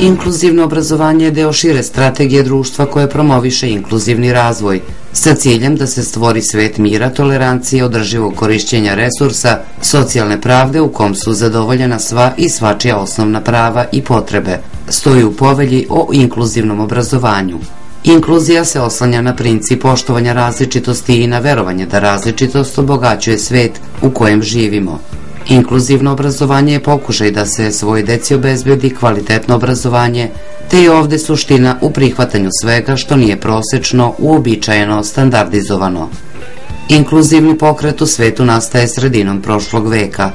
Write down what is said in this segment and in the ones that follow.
Inkluzivno obrazovanje je deo šire strategije društva koje promoviše inkluzivni razvoj, sa ciljem da se stvori svet mira, tolerancije, održivog korišćenja resursa, socijalne pravde u kom su zadovoljena sva i svačija osnovna prava i potrebe, stoji u povelji o inkluzivnom obrazovanju. Inkluzija se oslanja na princip poštovanja različitosti i na verovanje da različitost obogaćuje svet u kojem živimo. Inkluzivno obrazovanje je pokušaj da se svoj deci obezbedi kvalitetno obrazovanje, te je ovde suština u prihvatanju svega što nije prosečno, uobičajeno, standardizovano. Inkluzivni pokret u svetu nastaje sredinom prošlog veka.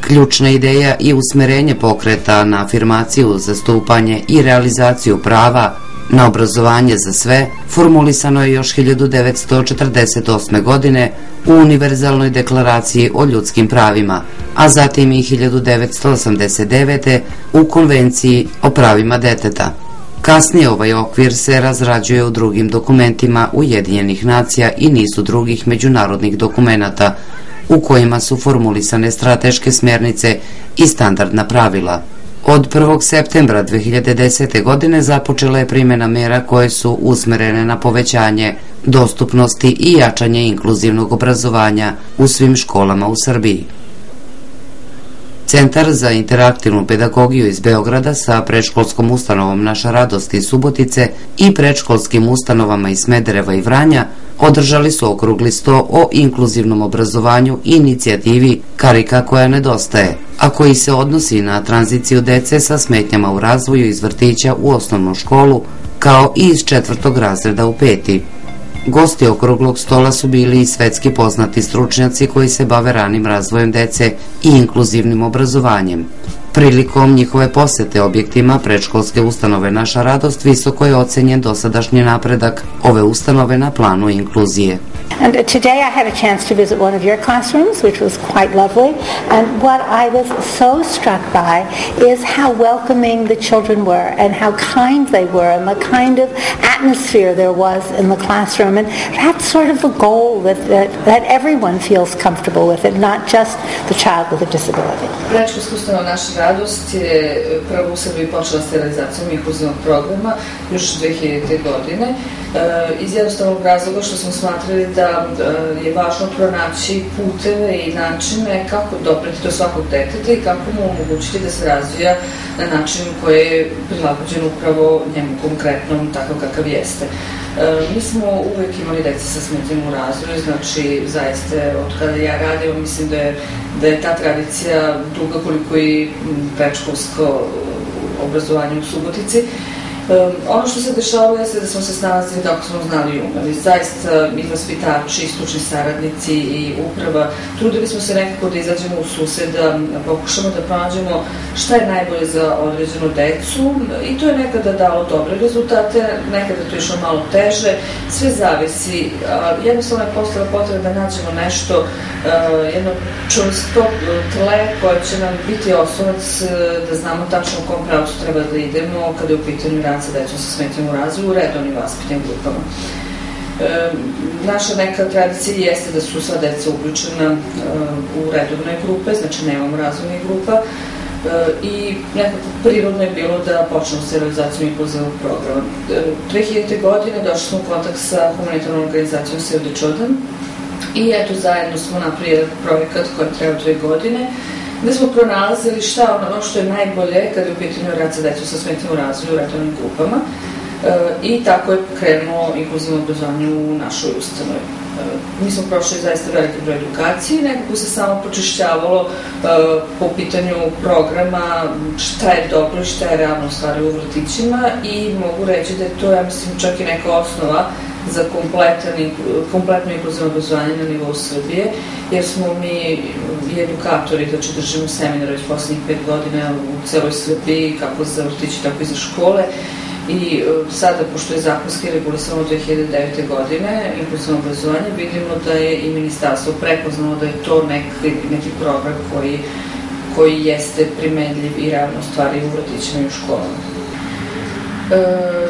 Ključna ideja i usmerenje pokreta na afirmaciju, zastupanje i realizaciju prava na obrazovanje za sve formulisano je još 1948. godine u Univerzalnoj deklaraciji o ljudskim pravima, a zatim i 1989. u Konvenciji o pravima deteta. Kasnije ovaj okvir se razrađuje u drugim dokumentima Ujedinjenih nacija i nizu drugih međunarodnih dokumenata u kojima su formulisane strateške smjernice i standardna pravila. Od 1. septembra 2010. godine započela je primjena mera koje su usmerene na povećanje dostupnosti i jačanje inkluzivnog obrazovanja u svim školama u Srbiji. Centar za interaktivnu pedagogiju iz Beograda sa predškolskom ustanovom Naša radost iz Subotice i predškolskim ustanovama iz Smedereva i Vranja održali su okrugli sto o inkluzivnom obrazovanju i inicijativi Karika koja nedostaje, a koji se odnosi na tranziciju dece sa smetnjama u razvoju iz vrtića u osnovnu školu, kao i iz četvrtog razreda u peti. Gosti okruglog stola su bili i svetski poznati stručnjaci koji se bave ranim razvojem dece i inkluzivnim obrazovanjem. Prilikom njihove posete objektima predškolske ustanove Naša radost visoko je ocenjen dosadašnji napredak ove ustanove na planu inkluzije. And today I had a chance to visit one of your classrooms, which was quite lovely. And what I was so struck by is how welcoming the children were and how kind they were and the kind of atmosphere there was in the classroom. And that's sort of the goal that, that, that everyone feels comfortable with it, not just the child with a disability. Programa još 2000. godine iz jednostavnog razloga što smo smatrali da je važno pronaći puteve i načine kako dopreti do svakog deteta i kako mu omogućiti da se razvija na način koji je prilagođen upravo njemu konkretnom tako kakav jeste. Mi smo uvek imali deca sa smetnjom u razvoju, znači zaista od kada ja radim, mislim da je, da je ta tradicija duga koliko i predškolsko obrazovanje u Subotici. Um, ono što se dešavalo jeste da smo se snalazili kako smo znali i umeli. Zaista i vaspitači, i stručni saradnici i uprava, trudili smo se nekako da izađemo u sused, da pokušamo da pronađemo šta je najbolje za određenu decu i to je nekada dalo dobre rezultate, nekada to išlo malo teže, sve zavisi. Jednostavno je postala potreba da nađemo nešto, jedno čvrsto tle koje će nam biti osnovac da znamo tačno u kom pravcu treba da idemo kada je u pitanju rad sa decom sa smetnjom u razvoju u redovnim vaspitnim grupama. E, naša neka tradicija jeste da su sva deca uključena e, u redovne grupe, znači nemamo razvojnih grupa, e, i nekako prirodno je bilo da počnemo sa realizacijom inkluzivnog programa. 2000. godine došli smo u kontakt sa humanitarnom organizacijom Save Children i eto zajedno smo napravili projekat koji treba dve godine gde smo pronalazili šta ono što je najbolje kada je u pitanju rad sa decom sa smetnjom u razvoju u redovnim grupama e, i tako je krenuo inkluzivno obrazovanje u našoj ustanovi. E, mi smo prošli zaista veliki broj edukacije, nekako se samo počišćavalo e, po pitanju programa šta je dobro i šta je realno stvari u vrtićima i mogu reći da je to, ja mislim, čak i neka osnova za kompletno inkluzivno obrazovanje na nivou Srbije, jer smo mi i edukatori, znači držimo seminare već poslednjih pet godina u celoj Srbiji, kako za vrtići, tako i za škole, I e, sada, pošto je zakonski regulisano 2009. godine inkluzivno obrazovanje, vidimo da je i ministarstvo prepoznalo da je to neki, neki program koji, koji jeste primenljiv i ravno stvari u vrtićima i u školama. E,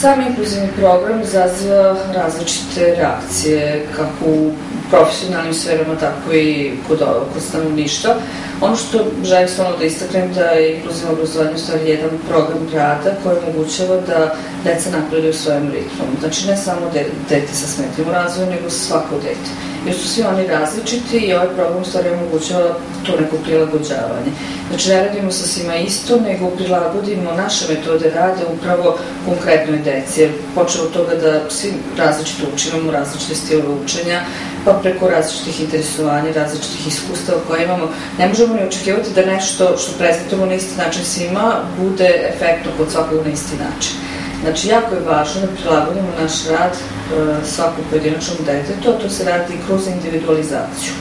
sam inkluzivni program izaziva različite reakcije, kako u profesionalnim sferama, tako i kod, kod stanovništva. Ono što želim stvarno da istaknem da je inkluzivno obrazovanje u stvari jedan program grada koji omogućava da deca napreduju svojim ritmom. Znači ne samo de, dete sa smetnjim u razvoju, nego svako dete. Jer su svi oni različiti i ovaj program stvari omogućava to neko prilagođavanje. Znači ne radimo sa svima isto, nego prilagodimo naše metode rade upravo konkretnoj deci. Jer počeo od toga da svi različito učimo, različite stilove učenja, pa preko različitih interesovanja, različitih iskustava koje imamo, ne možemo ni očekivati da nešto što prezentujemo na isti način svima bude efektno kod svakog na isti način. Znači, jako je važno da prilagodimo naš rad e, svakom pojedinačnom detetu, a to se radi kroz individualizaciju.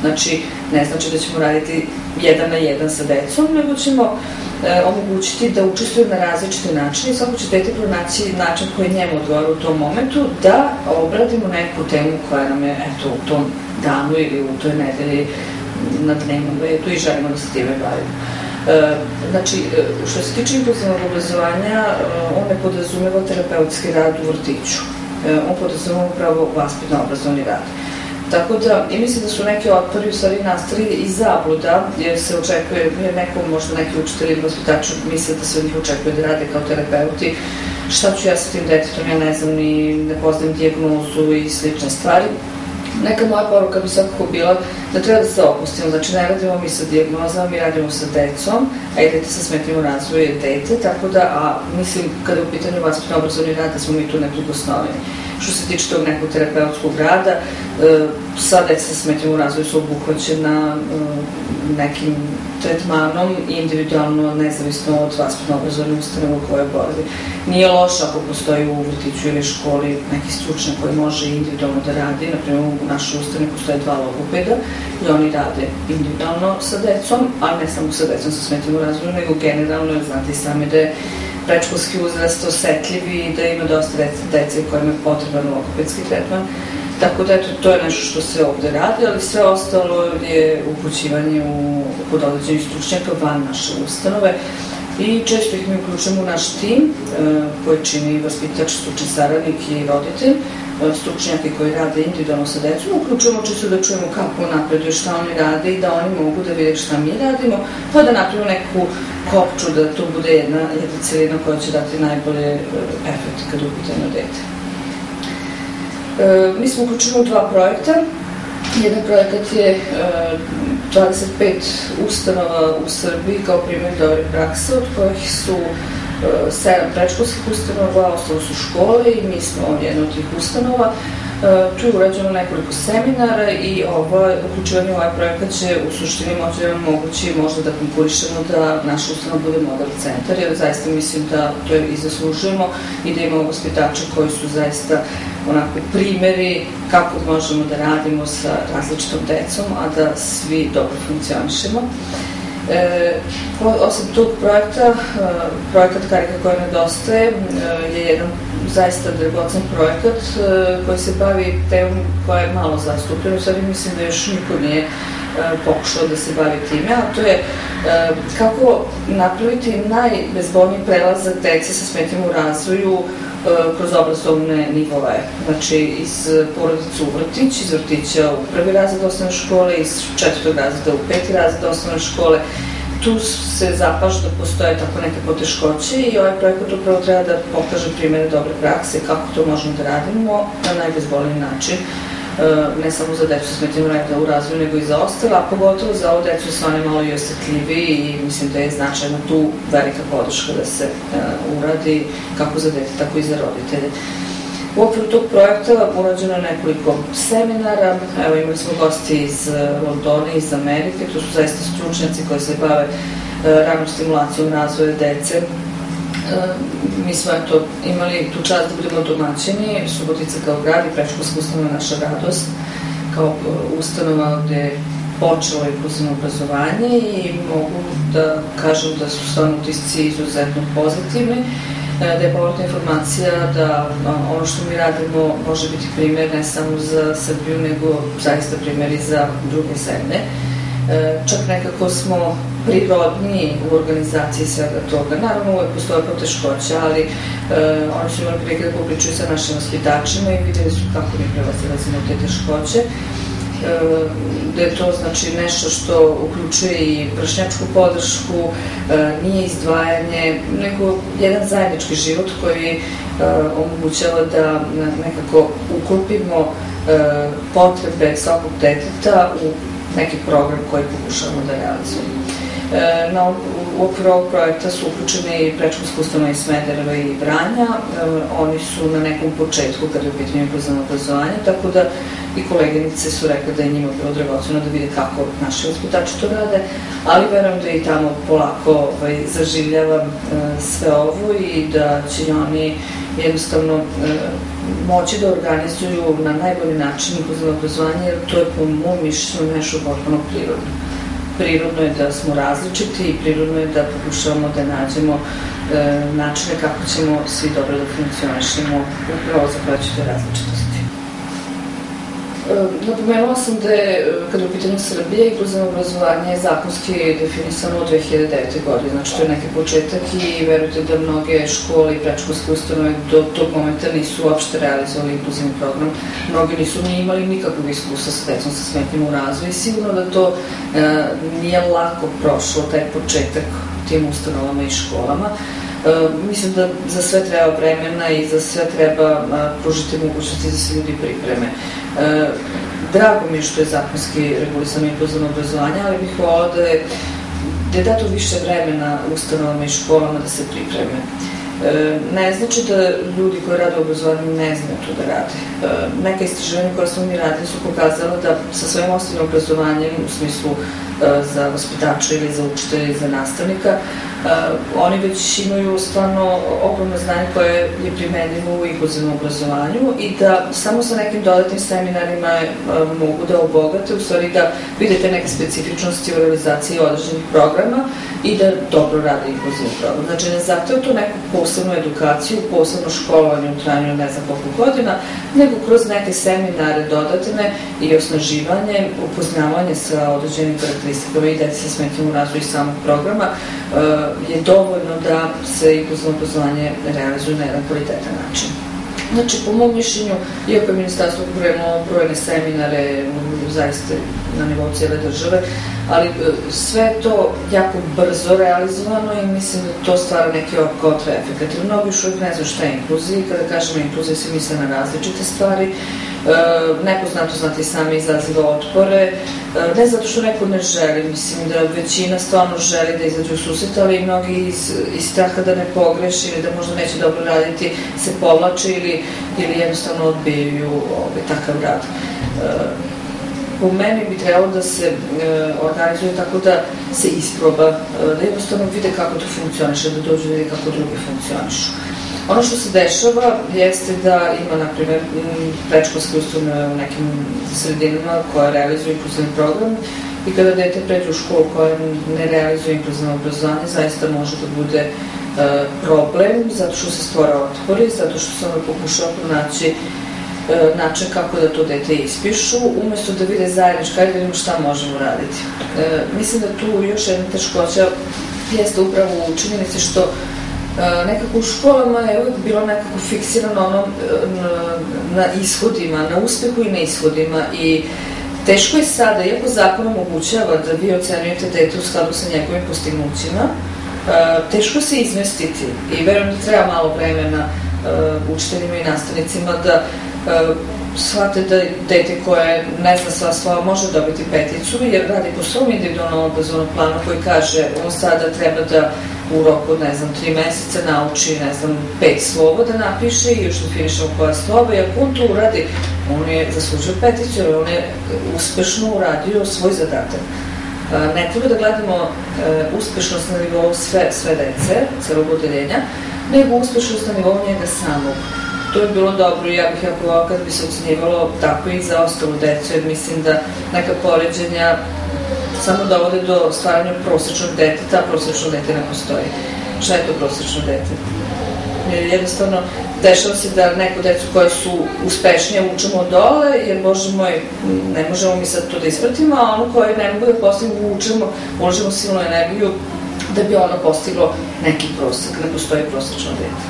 Znači, ne znači da ćemo raditi jedan na jedan sa decom, nego ćemo e, omogućiti da učestvuju na različite načine i svako će dete pronaći način koji njemu odgovara u tom momentu da obradimo neku temu koja nam je eto, u tom danu ili u toj nedelji na dnevnom redu i želimo da se time bavimo. E, znači, e, što se tiče inkluzivnog obrazovanja, e, on ne podrazumeva terapeutski rad u vrtiću. On podrazumeva upravo vaspitno-obrazovni rad. Tako da, i mislim da su neki otpori u stvari nastali i zabluda, jer se očekuje, jer neko, možda neki učitelji ili vaspitači misle da se od njih očekuje da rade kao terapeuti, šta ću ja sa tim detetom, ja ne znam ni, ne poznajem dijagnozu i slične stvari. Neka moja poruka bi svakako bila da treba da se opustimo, znači ne radimo mi sa diagnozama, mi radimo sa decom, a i dete sa smetnjim razvoju je dete, tako da, a mislim, kada je u pitanju vaspitno obrazovni rad, da smo mi tu neprikosnoveni. Što se tiče tog nekog terapeutskog rada, e, sva deca sa smetnjom u razvoju su obuhvaćena e, nekim tretmanom individualno, nezavisno od vaspitno obrazovne ustanove u kojoj boravi. Nije loše ako postoji u vrtiću ili školi neki stručnjak koji može individualno da radi, na primjer u našoj ustanovi postoje dva logopeda i oni rade individualno sa decom, ali ne samo sa decom sa smetnjom u razvoju, nego generalno, jer znate i sami da je prečkolski uzrast osetljivi i da ima dosta dece, kojima je potreban logopedski tretman. Tako da, eto, to je nešto što se ovde radi, ali sve ostalo je upućivanje u, kod određenih stručnjaka van naše ustanove i često ih mi uključujemo u naš tim e, koji čini vaspitač, stručni saradnik i roditelj, stručnjaki koji rade individualno sa decom, uključujemo čisto da čujemo kako napreduje, šta oni rade i da oni mogu da vide šta mi radimo, pa da napravimo neku kopču, da to bude jedna, jedna celina koja će dati najbolje e, efekte kada u pitanju dete. E, mi smo uključeni u dva projekta. Jedan projekat je e, 25 ustanova u Srbiji kao primjer dobre prakse, od kojih su e, sedam prečkolskih ustanova, ostalo su škole i mi smo jedna od tih ustanova. E, tu je urađeno nekoliko seminara i ovo, uključivanje ovaj projekat će u suštini moći da mogući možda da konkurišemo da naša ustanova bude model centar, jer zaista mislim da to i zaslužujemo i da imamo vaspitače koji su zaista onako primeri kako možemo da radimo sa različitom decom, a da svi dobro funkcionišemo. E, osim tog projekta, e, projekat Karika koja nedostaje e, je jedan zaista dragocen projekat e, koji se bavi temom koja je malo zastupljena, stvari mislim da još niko nije pokušao da se bavi time, a to je kako napraviti najbezbolniji prelazak dece sa smetnjama u razvoju kroz obrazovne nivove. Znači, iz porodice u vrtić, iz vrtića u prvi razred osnovne škole, iz četvrtog razreda u peti razred osnovne škole, tu se zapaš da postoje tako neke poteškoće i ovaj projekat upravo treba da pokaže primere dobre prakse kako to možemo da radimo na najbezbolniji način e, ne samo za decu smetnjim reda u razvoju, nego i za ostale, a pogotovo za ovo decu su one malo i osetljivi i mislim da je značajna tu velika podrška da se uh, uradi kako za dete, tako i za roditelje. U okviru tog projekta urađeno je nekoliko seminara, evo imali smo gosti iz e, Londona i iz Amerike, to su zaista stručnjaci koji se bave e, ranom stimulacijom razvoja dece. E, mi smo eto, imali tu čast da budemo domaćini, Subotica kao grad i prečkolska ustanova naša radost, kao ustanova gde počelo inkluzivno obrazovanje i mogu da kažem da su stvarno utisci izuzetno pozitivni da je povratna informacija da ono što mi radimo može biti primjer ne samo za Srbiju, nego zaista primjer i za druge zemlje. E, čak nekako smo prirodni u organizaciji svega toga. Naravno, uvek postoje poteškoće, ali e, oni su imali prilike da popričaju sa našim vaspitačima i videli su kako mi prelazilazimo te teškoće. da je to znači nešto što uključuje i vršnjačku podršku, nije izdvajanje, nego jedan zajednički život koji omogućava da nekako uklopimo potrebe svakog deteta u neki program koji pokušavamo da realizujemo. E, na, u okviru ovog projekta su uključene i prečkolske ustanove iz Smedereva i Vranja. E, oni su na nekom početku kada je u pitanju inkluzivno obrazovanje, tako da i koleginice su rekli da je njima bilo dragoceno da vide kako naši vaspitači to rade, ali verujem da i tamo polako ovaj, zaživljavam e, sve ovo i da će oni jednostavno moći da organizuju na najbolji način inkluzivno obrazovanje, jer to je po mom mišljenju nešto potpuno prirodno prirodno je da smo različiti i prirodno je da pokušavamo da nađemo e, načine kako ćemo svi dobro da funkcionišemo upravo zahvaljujući različitosti. E, napomenula sam da je, e, kada je u pitanju Srbije, inkluzivno obrazovanje je zakonski definisano od 2009. godine, znači to je neki početak i verujte da mnoge škole i prečkolske ustanove do tog momenta nisu uopšte realizovali inkluzivni program. Mnogi nisu ni imali nikakvog iskustva sa decom sa smetnjima u razvoju i sigurno da to e, nije lako prošlo, taj početak tim ustanovama i školama. E, mislim da za sve treba vremena i za sve treba a, pružiti mogućnosti da se ljudi pripreme. E, drago mi je što je zakonski regulisano inkluzivno obrazovanje, ali bih volao da je, da je dato više vremena ustanovama i školama da se pripreme. E, ne znači da ljudi koji rade u obrazovanju ne znaju to da rade. E, neka istraživanja koja smo mi radili su pokazala da sa svojim osnovnim obrazovanjem u smislu e, za vaspitača ili za učitelja ili za nastavnika oni već imaju stvarno ogromno znanje koje je primenjivo u inkluzivnom obrazovanju i da samo sa nekim dodatnim seminarima uh, mogu da obogate, u stvari da vidite neke specifičnosti u realizaciji određenih programa i da dobro rade inkluzivni program. Znači, ne zahteva to neku posebnu edukaciju, posebno školovanje u trajanju ne znam koliko godina, nego kroz neke seminare dodatne i osnaživanje, upoznavanje sa određenim karakteristikama i deci sa smetnjom u razvoju samog programa, uh, je dovoljno da se inkluzivno obrazovanje realizuje na jedan kvalitetan način. Znači, po mom mišljenju, iako je ministarstvo pokrenulo brojne seminare, zaista na nivou cijele države, ali e, sve to jako brzo realizovano i mislim da to stvara neki kontra efekt. Mnogi još uvijek ne znaju šta je inkluzija. Kada kažemo inkluzija se misle na različite stvari, E, nepoznato znate sami izaziva otpore, e, ne zato što neko ne želi, mislim da većina stvarno želi da izađe u susret, ali mnogi iz, iz straha da ne pogreši ili da možda neće dobro raditi se povlače ili, ili jednostavno odbijaju ovaj, takav rad. E, po meni bi trebalo da se e, organizuje tako da se isproba, da jednostavno vide kako to funkcioniše, da dođu da vide kako drugi funkcionišu. Ono što se dešava jeste da ima, na primjer, prečkolske ustanove u nekim sredinama koja realizuju inkluzivni program i kada dete pređe u školu koja ne realizuje inkluzivno obrazovanje, zaista može da bude e, problem, zato što se stvora otpori, zato što se onda pokušava pronaći e, način kako da to dete ispišu, umesto da vide zajednička, ajde vidimo šta možemo raditi. E, mislim da tu još jedna teškoća jeste upravo u činjenici što E, nekako u školama je uvek bilo nekako fiksirano ono e, na, na ishodima, na uspehu i na ishodima i teško je sada, iako zakon omogućava da vi ocenujete dete u skladu sa njegovim postignućima, e, teško se izmestiti i verujem da treba malo vremena učiteljima i nastavnicima da shvate da dete koje ne zna sva slova može dobiti peticu jer radi po svom individualnom obrazovnom planu koji kaže on sada treba da u roku, ne znam, tri meseca nauči, ne znam, pet slova da napiše i još definišemo koja slova i ako on to uradi, on je zaslužio peticu jer on je uspešno uradio svoj zadatak. Ne treba da gledamo e, uspešnost na nivou sve, sve dece, celog odeljenja, nego uspešnost na nivou njega samog. To je bilo dobro i ja bih jako volao kad bi se ocenjivalo tako i za ostalu decu, jer mislim da neka poređenja samo dovode do stvaranja prosečnog deteta, a prosečno dete ne postoji. Šta je to prosečno dete? Jednostavno, dešava se da neko decu koje su uspešnije učemo dole, jer, bože moj, ne možemo mi sad to da ispratimo, a ono koje ne mogu da postavimo učemo, možemo silnu energiju da bi ono postiglo neki prosek, ne postoji prosečno dete.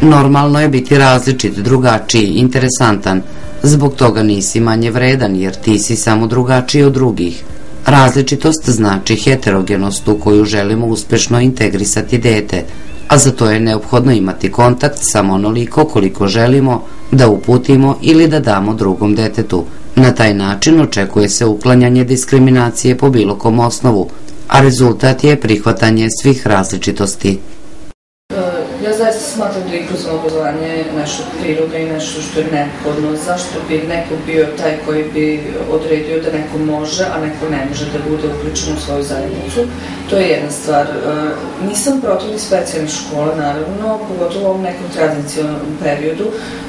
Normalno je biti različit, drugačiji, interesantan, Zbog toga nisi manje vredan jer ti si samo drugačiji od drugih. Različitost znači heterogenost u koju želimo uspešno integrisati dete, a za to je neophodno imati kontakt samo onoliko koliko želimo da uputimo ili da damo drugom detetu. Na taj način očekuje se uklanjanje diskriminacije po bilo kom osnovu, a rezultat je prihvatanje svih različitosti smatram da je inkluzivno obrazovanje nešto prirodno i nešto što je neophodno. Zašto bi neko bio taj koji bi odredio da neko može, a neko ne može da bude uključen u svoju zajednicu? To je jedna stvar. E, nisam protiv specijalnih škola, naravno, pogotovo u ovom nekom tradicionalnom periodu,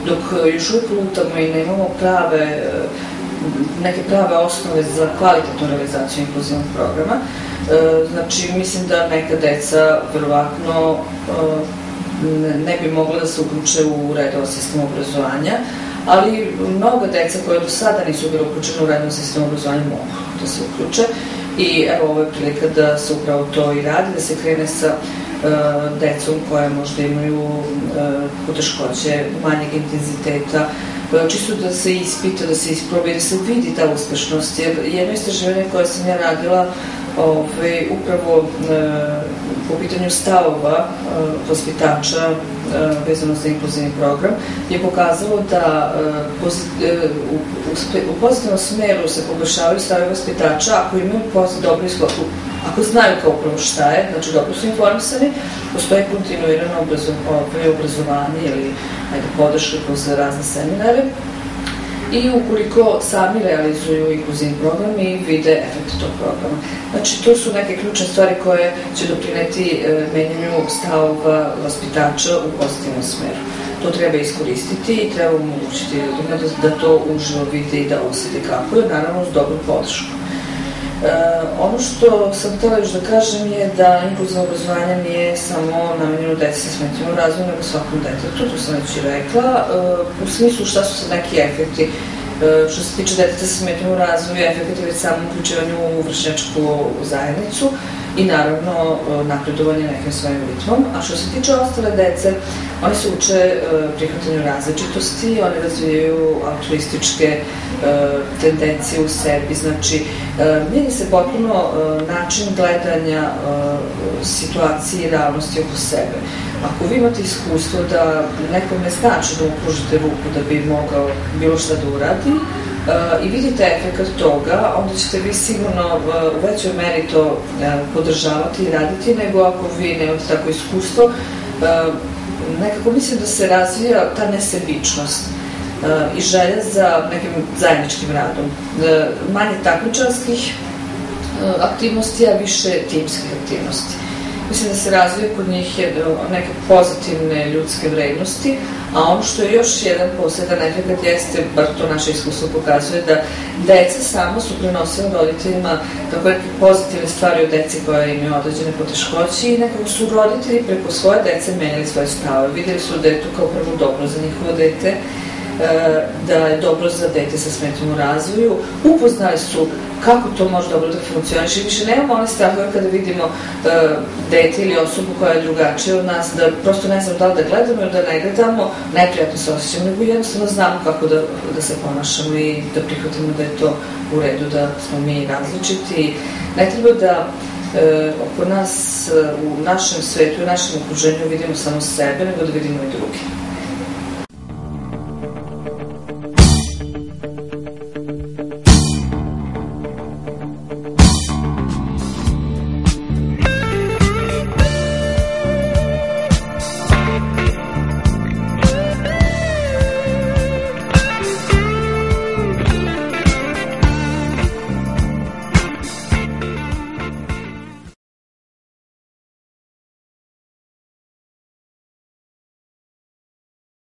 dok još uvijek lutamo i nemamo prave e, neke prave osnove za kvalitetnu realizaciju inkluzivnog programa. E, znači, mislim da neka deca verovatno ne bi mogla da se uključe u redovan sistem obrazovanja, ali mnoga deca koja do sada nisu bila uključena u redovan sistem obrazovanja mogu da se uključe. I evo ovo je prilika da se upravo to i radi, da se krene sa uh, decom koje možda imaju uh, poteškoće manjeg intenziteta, uh, čisto da se ispita, da se isprobi, da se vidi ta uspešnost, jer jedno istraživanje koje sam ja radila ovaj, upravo e, po pitanju stavova e, vaspitača e, vezano za inkluzivni program je pokazalo da u, pozitivnom smeru se poboljšavaju stavovi vaspitača ako imaju dobro isklopu ako znaju kao upravo šta je, znači dobro su informisani, postoji kontinuirano obrazovanje, obrazovanje ili ajde, podrška kroz razne seminare, i ukoliko sami realizuju inkluzivni program i vide efekt tog programa. Znači, to su neke ključne stvari koje će doprineti e, menjanju stavova vaspitača u pozitivnom smeru. To treba iskoristiti i treba omogućiti ljudima da, da to uživo vide i da osjeti kako je, naravno uz dobru podršku. E, ono što sam htela još da kažem je da inkluzivno obrazovanje nije samo namenjeno deci sa smetnjom razvoju, nego svakom detetu, to sam već i rekla, e, u smislu šta su sad neki efekti. E, što se tiče deteta sa smetnjom u razvoju, efekti već samo uključivanju u vršnjačku zajednicu i naravno e, napredovanje nekim svojim ritmom. A što se tiče ostale dece, oni se uče e, prihvatanju različitosti, oni razvijaju altruističke e, tendencije u sebi, znači meni se potpuno način gledanja situacije i realnosti oko sebe. Ako vi imate iskustvo da nekome znači da upružite ruku da bi mogao bilo šta da uradi, i vidite efekt toga, onda ćete vi sigurno uh, u većoj meri to uh, podržavati i raditi, nego ako vi nemate tako iskustvo, nekako mislim da se razvija ta nesebičnost i želja za nekim zajedničkim radom. Manje takmičarskih aktivnosti, a više timskih aktivnosti mislim da se razvije kod njih neke pozitivne ljudske vrednosti, a ono što je još jedan posledan efekt jeste, bar to naše iskustvo pokazuje, da deca samo su prenosila roditeljima tako neke pozitivne stvari od deci koje imaju određene poteškoće i nekako su roditelji preko svoje dece menjali svoje stave. Videli su da je to kao prvo dobro za njihovo dete, da je dobro za dete sa smetnjom u razvoju. Upoznali su kako to može dobro da funkcioniše. Više nemamo one strahove kada vidimo uh, dete ili osobu koja je drugačija od nas, da prosto ne znamo da li da gledamo ili da ne gledamo, neprijatno se osjećamo, nego jednostavno znamo kako da, da se ponašamo i da prihvatimo da je to u redu, da smo mi različiti. Ne treba da e, oko nas, u našem svetu, u našem okruženju vidimo samo sebe, nego da vidimo i druge.